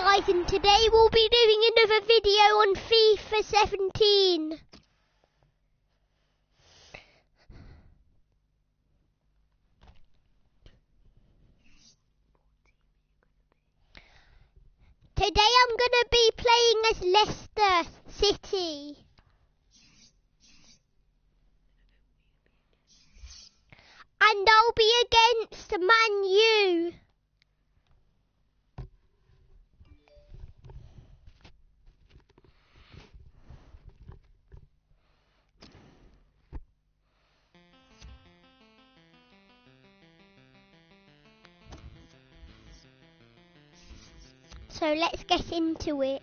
guys and today we'll be doing another video on FIFA 17. Today I'm gonna be playing as Leicester City. And I'll be against Man U. So let's get into it.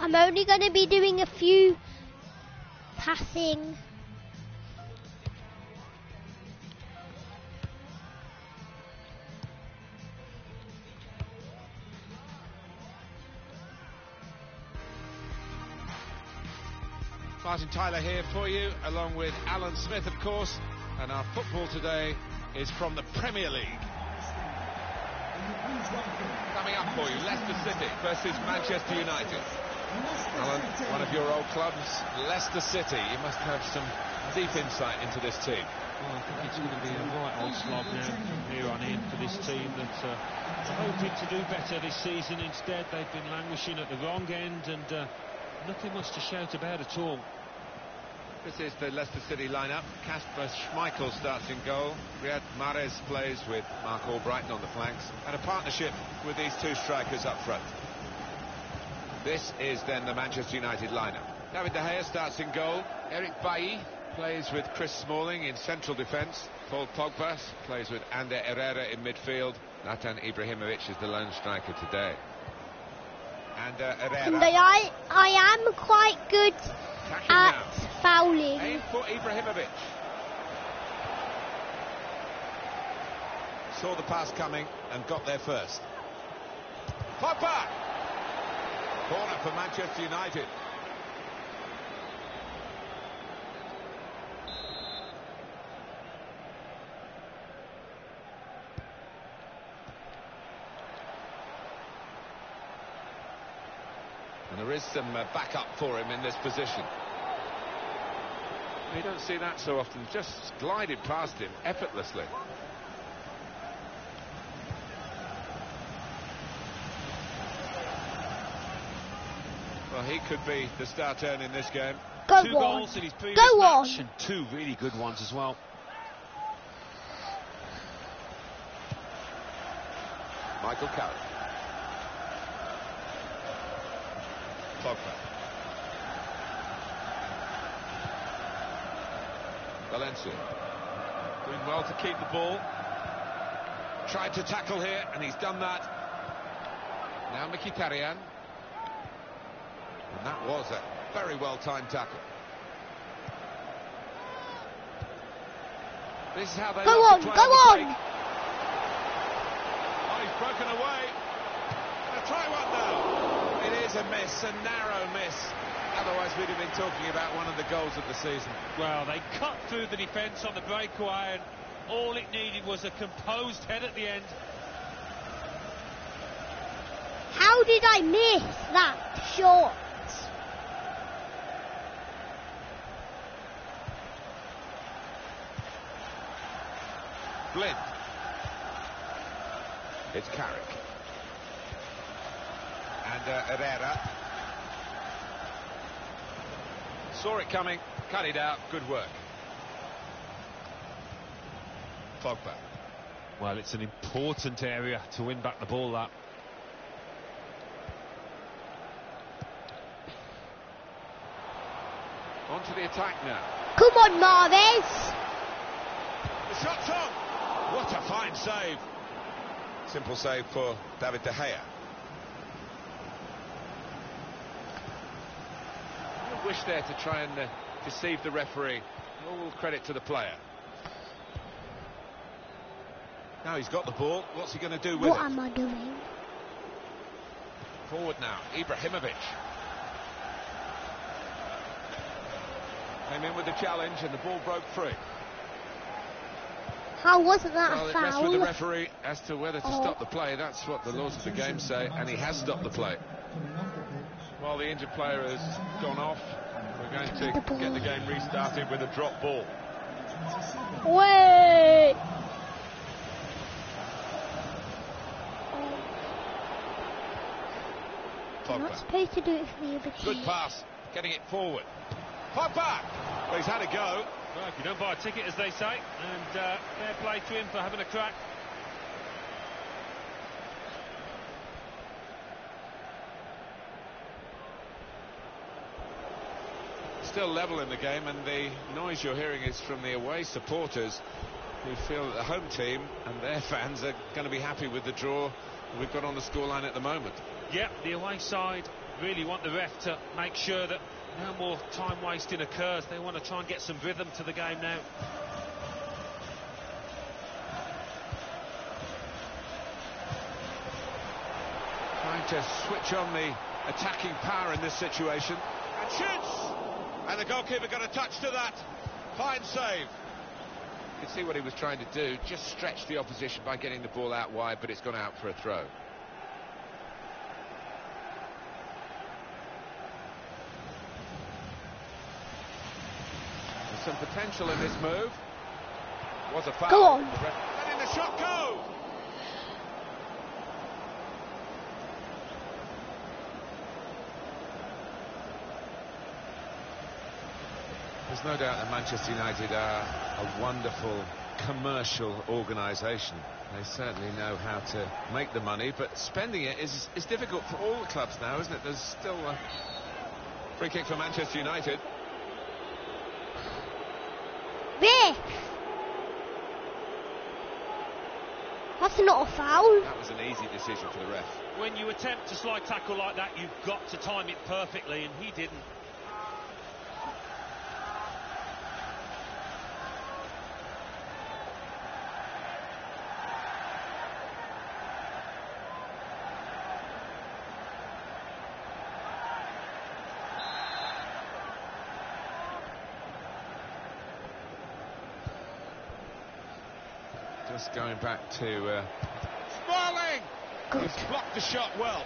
I'm only going to be doing a few passing. Martin Tyler here for you, along with Alan Smith, of course. And our football today is from the Premier League. Coming up for you, Leicester City versus Manchester United. Alan, one of your old clubs, Leicester City. You must have some deep insight into this team. Well, I think it's going to be a right old slog now from here on in for this team that uh, are hoping to do better this season. Instead, they've been languishing at the wrong end and uh, nothing much to shout about at all. This is the Leicester City lineup. Kasper Schmeichel starts in goal. Riyad Mahrez plays with Marc Albrighton on the flanks. And a partnership with these two strikers up front. This is then the Manchester United lineup. David De Gea starts in goal. Eric Bailly plays with Chris Smalling in central defence. Paul Pogba plays with Ander Herrera in midfield. Zlatan Ibrahimovic is the lone striker today. And uh, Herrera. And I, I am quite good Attacking at now. fouling. Aim for Ibrahimovic. Saw the pass coming and got there first. Pogba! Corner for Manchester United. And there is some uh, backup for him in this position. You don't see that so often. Just glided past him effortlessly. Well, he could be the star turn in this game. Go two on. goals in his previous Go on. match and two really good ones as well. Michael Carrick. Pogba. Valencia. Doing well to keep the ball. Tried to tackle here, and he's done that. Now Mkhitaryan. And that was a very well-timed tackle. This is how they Go on, go on. Oh, he's broken away. Gonna try one now. It is a miss, a narrow miss. Otherwise, we'd have been talking about one of the goals of the season. Well, they cut through the defence on the breakaway and all it needed was a composed head at the end. How did I miss that shot? Blind. It's Carrick. And uh, Herrera. Saw it coming, cut it out, good work. Pogba. Well, it's an important area to win back the ball, that. On to the attack now. Come on, Mahrez. The shot's on. What a fine save. Simple save for David De Gea. No wish there to try and uh, deceive the referee. All credit to the player. Now he's got the ball. What's he going to do with What it? What am I doing? Forward now, Ibrahimovic. Came in with the challenge and the ball broke free. How wasn't that Well, a it rests with the referee as to whether to Oh. stop the play. That's what the laws of the game say, and he has stopped the play. While the injured player has gone off, we're going to The get the game restarted with a drop ball. Wait. You're not supposed to do it for the other Good pass, getting it forward. Pogba! Well, he's had a go. Well, if you don't buy a ticket, as they say, and uh, fair play to him for having a crack. Still level in the game, and the noise you're hearing is from the away supporters who feel that the home team and their fans are going to be happy with the draw we've got on the scoreline at the moment. Yep, the away side really want the ref to make sure that no more time wasting occurs. They want to try and get some rhythm to the game now. Trying to switch on the attacking power in this situation. And shoots! And the goalkeeper got a touch to that. Fine save. You can see what he was trying to do, just stretch the opposition by getting the ball out wide, but it's gone out for a throw. Some potential in this move. Was a foul. Go on. Letting the shot go! There's no doubt that Manchester United are a wonderful commercial organisation. They certainly know how to make the money, but spending it is, is difficult for all the clubs now, isn't it? There's still a free kick for Manchester United. Ref. That's not a foul. That was an easy decision for the ref. When you attempt a slide tackle like that, you've got to time it perfectly, and he didn't. Just going back to uh, Smalling. Good. He's blocked the shot well.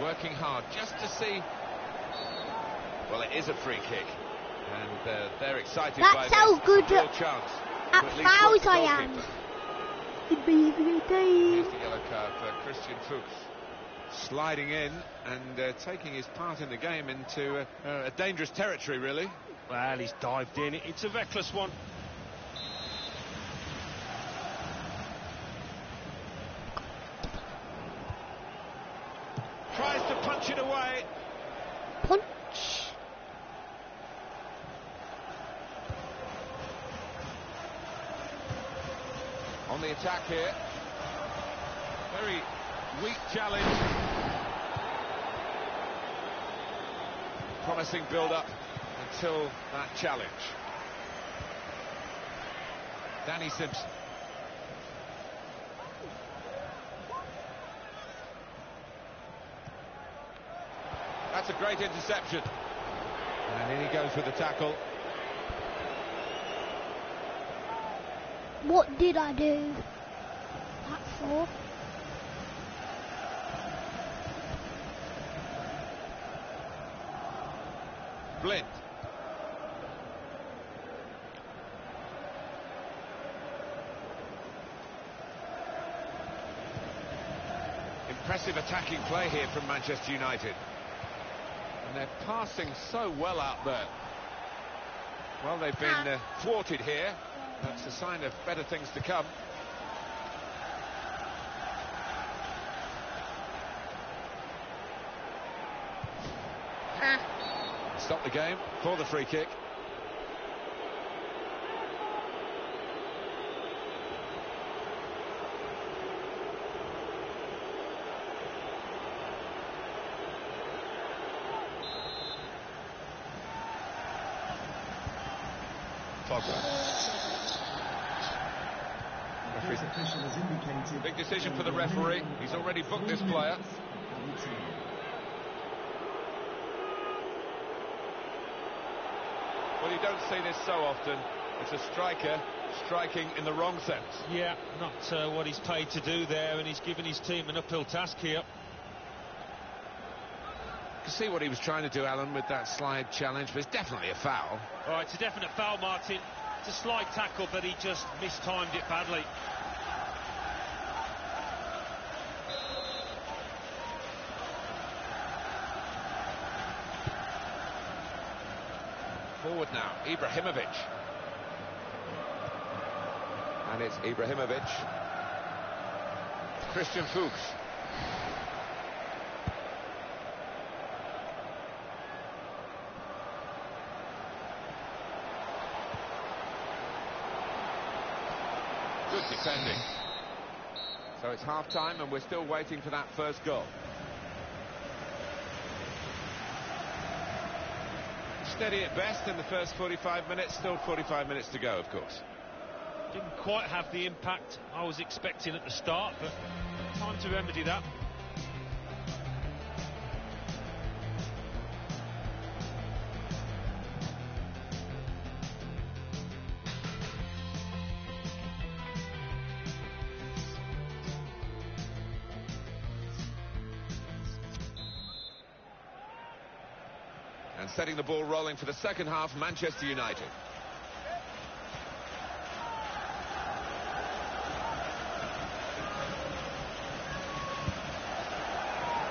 Working hard just to see. Well, it is a free kick, and uh, they're excited by That's this. how It's a good real at- chance. At to at least fouls I am. goalkeeper. It'd be a good day. Here's the yellow card for Christian Fuchs. Sliding in and uh, taking his part in the game into uh, uh, a dangerous territory, really. Well, he's dived in. It's a reckless one. Tries to punch it away. Punch. On the attack here. Very weak challenge. Promising build-up until that challenge. Danny Simpson. That's a great interception. And in he goes with the tackle. What did I do? That for? Blind. Attacking play here from Manchester United. And they're passing so well out there. Well, they've been uh, thwarted here. That's a sign of better things to come. Stop the game for the free kick. Big decision for the referee. He's already booked this player. Well, you don't see this so often. It's a striker striking in the wrong sense. Yeah, not uh, what he's paid to do there, and he's given his team an uphill task here. Can see what he was trying to do, Alan, with that slide challenge, but it's definitely a foul. All right, it's a definite foul, Martin. It's a slide tackle, but he just mistimed it badly. Forward now, Ibrahimovic. And it's Ibrahimovic. Christian Fuchs. Defending. So it's half-time and we're still waiting for that first goal. Steady at best in the first 45 minutes, still 45 minutes to go, of course. Didn't quite have the impact I was expecting at the start, but time to remedy that. Ball rolling for the second half, Manchester United.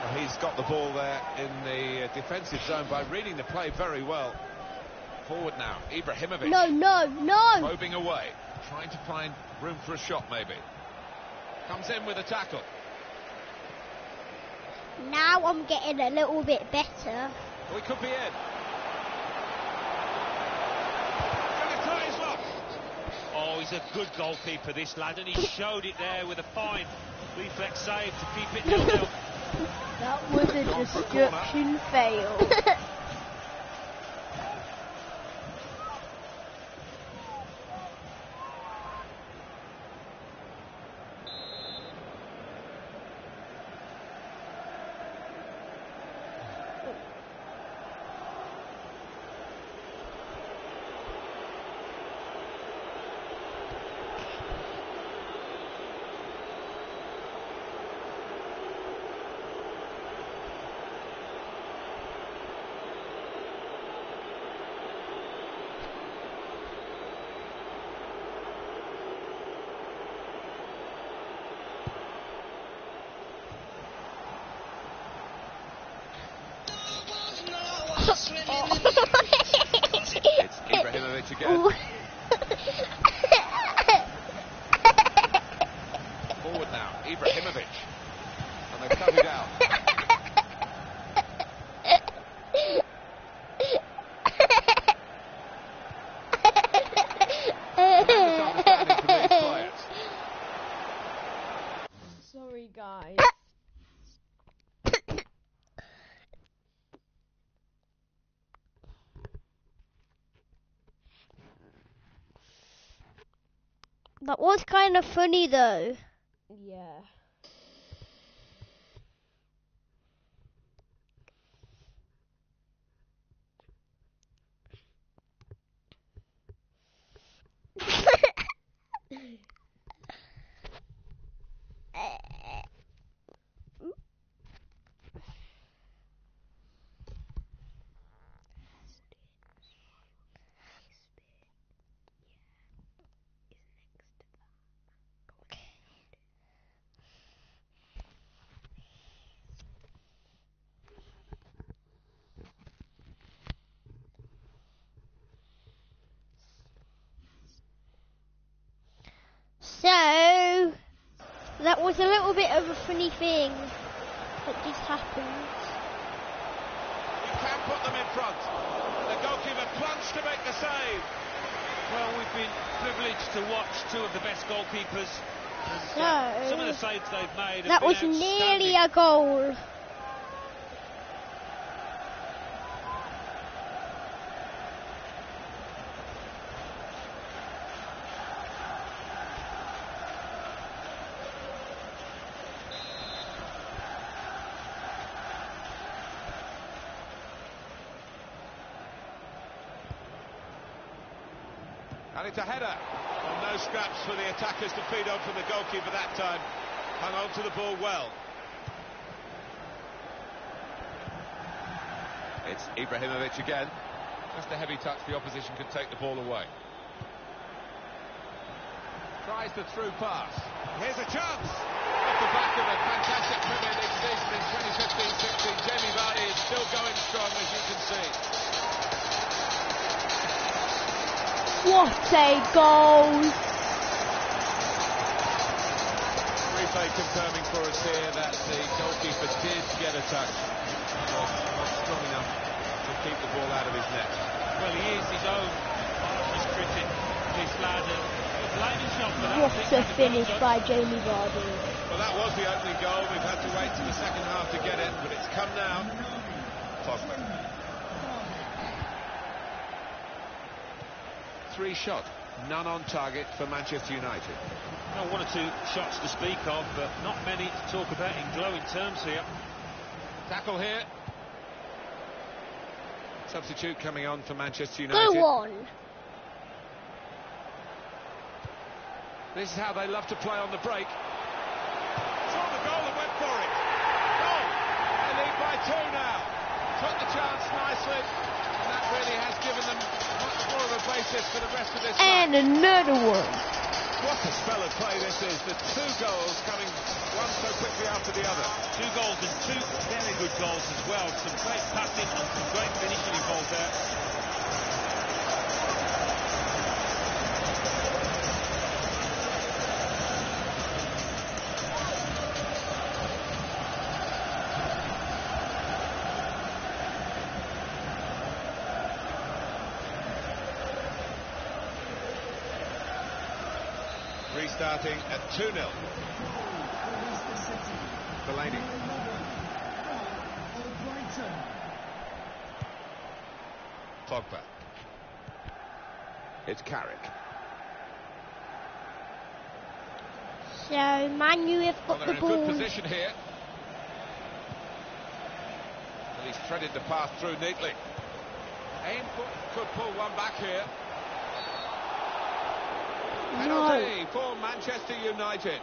Well, he's got the ball there in the uh, defensive zone by reading the play very well. Forward now, Ibrahimovic. No, no, no. Probing away, trying to find room for a shot maybe. Comes in with a tackle. Now I'm getting a little bit better. We could be in. Oh, he's a good goalkeeper, this lad, and he showed it there with a fine reflex save to keep it nil nil. that was a destruction fail. was kind of funny though. That was a little bit of a funny thing that just happened. You can put them in front. The goalkeeper plunged to make the save. Well, we've been privileged to watch two of the best goalkeepers. And, So, uh, some of the saves they've made. that have been was nearly a goal. And it's a header. Well, no scraps for the attackers to feed on from the goalkeeper that time. Hung on to the ball well. It's Ibrahimovic again. Just a heavy touch, the opposition could take the ball away. Tries the through pass. Here's a chance! Off the back of a fantastic Premier League season in 2015-16, Jamie Vardy is still going strong, as you can see. What a goal! Replay confirming for us here that the goalkeeper did get a touch. Not, not strong enough to keep the ball out of his net. Well, he is his own arch critic, this lad. and a blaming shot for that. I What a finish well by Jamie Vardy. Well, that was the opening goal. We've had to wait to the second half to get it, but it's come now. Pogba. Three shot, none on target for Manchester United. Well, one or two shots to speak of, but not many to talk about in glowing terms here. Tackle here. Substitute coming on for Manchester United. Go on. This is how they love to play on the break. Saw the goal and went for it. Goal. They lead by two now. Took the chance nicely, and that really has given them much more of a basis for the rest of this And match. another one. What a spell of play this is. The two goals coming one so quickly after the other. Two goals and two very good goals as well. Some great passing and some great finishing involved there. Restarting at 2 0. Fellaini. Pogba. It's Carrick. So, Man U have Well, got they're the in a good ball. position here. And he's threaded the path through neatly. Aim could pull one back here. No. For Manchester United.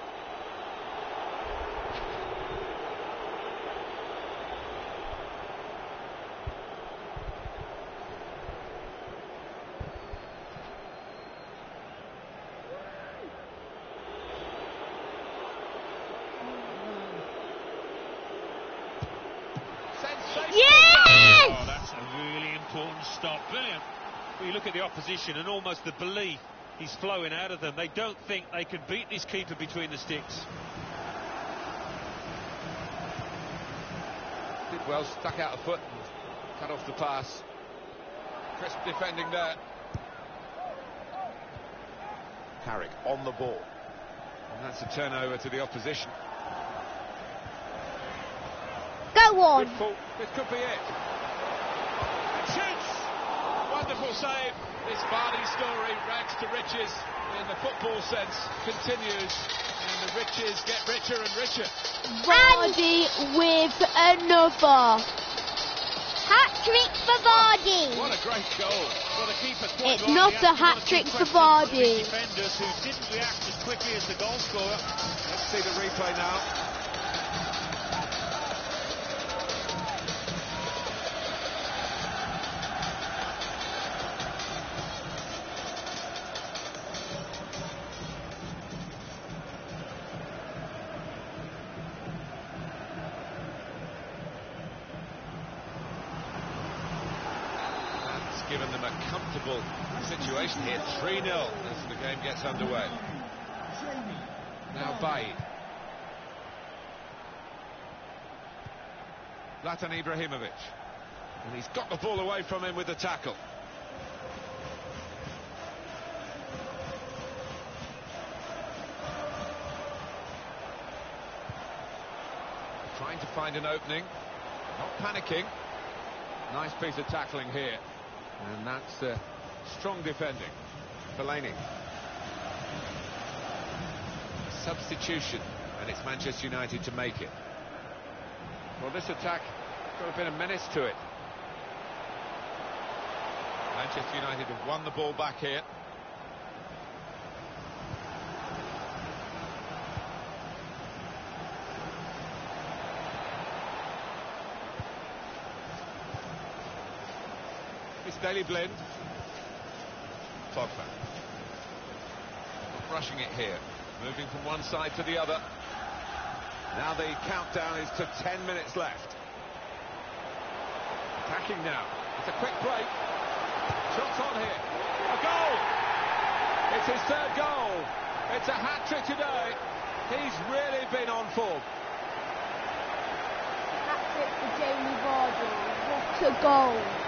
Yes! Oh, that's a really important stop. Brilliant. Well, you look at the opposition and almost the belief is flowing out of them. They don't think they can beat this keeper between the sticks. Did well, stuck out a foot and cut off the pass. Crisp defending there. Carrick on the ball. And that's a turnover to the opposition. Go on. This could be it. And shoots! Wonderful save. This Vardy story, rags to riches, in the football sense, continues. And the riches get richer and richer. Vardy with another. Hat trick for Vardy. What a great goal. Well, the keeper's It's not a asked one or hat trick for questions of the Vardy. Defenders who didn't react as quickly as the goal scorer. Let's see the replay now. Given them a comfortable situation here. 3-0 as the game gets underway. Now Bay, Zlatan Ibrahimovic. And he's got the ball away from him with the tackle. Trying to find an opening. Not panicking. Nice piece of tackling here. And that's uh, strong defending. Fellaini. Substitution. And it's Manchester United to make it. Well, this attack got a bit of menace to it. Manchester United have won the ball back here. Daley Blind. Pogba. Rushing it here. Moving from one side to the other. Now the countdown is to 10 minutes left. Attacking now. It's a quick break. Shots on here. A goal! It's his third goal. It's a hat-trick today. He's really been on form. Hat-trick for Jamie Vardy. What a goal.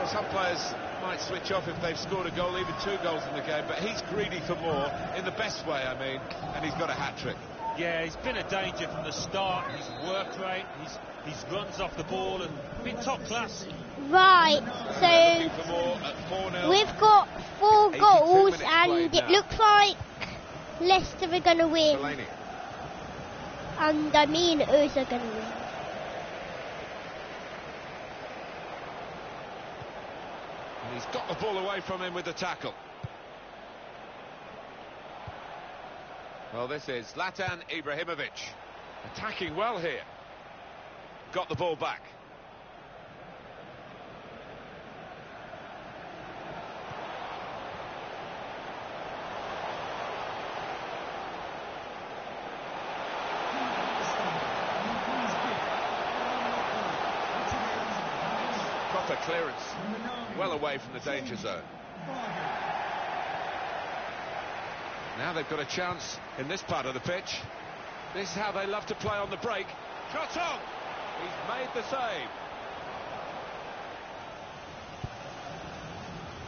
Well, some players might switch off if they've scored a goal, even two goals in the game, but he's greedy for more, in the best way, I mean, and he's got a hat-trick. Yeah, he's been a danger from the start. His work rate, his, his runs off the ball, and been top class. Right, so for more at 4-0. we've got four goals and it now. looks like Leicester are going to win. Fellaini. And I mean us are going to win. He's got the ball away from him with the tackle. Well, this is Zlatan Ibrahimovic. Attacking well here. Got the ball back. Proper clearance. Well away from the danger zone. Now they've got a chance in this part of the pitch. This is how they love to play on the break. Shot on! He's made the save.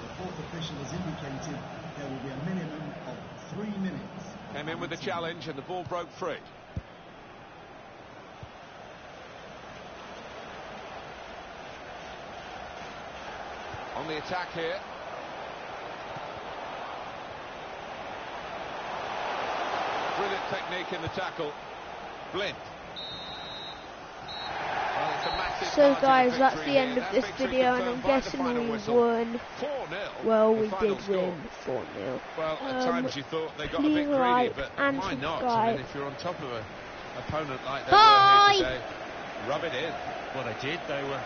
The fourth official has indicated there will be a minimum of three minutes. Came in with the challenge and the ball broke free. On the attack here. Brilliant technique in the tackle. Blind. Well, it's a massive So guys, that's the end of this video and I'm confirmed by the guessing we won. Well, we did win 4 0. Well, at Um, times you thought they got a bit greedy, but and why not? I mean, if you're on top of an opponent like that, Bye. rub it in. Well, they did. They were